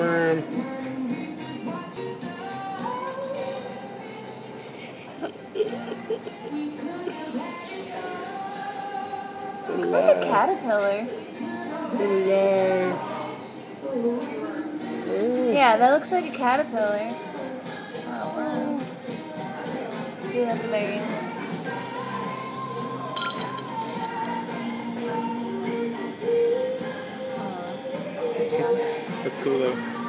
man. Looks like a caterpillar. Yeah, that looks like a caterpillar. Oh, wow. Do it at the very end. Oh, it's done. That's cool though.